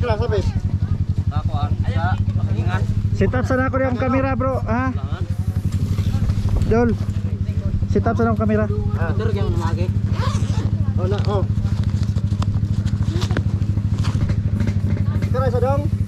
Kala sa bit. Ako ang sa. Sit up sana ko yung kamera bro, ha? Jol. Sit up sana ang kamera. Ah, tur gyud namagi. Oh na, oh. Tara sa dong.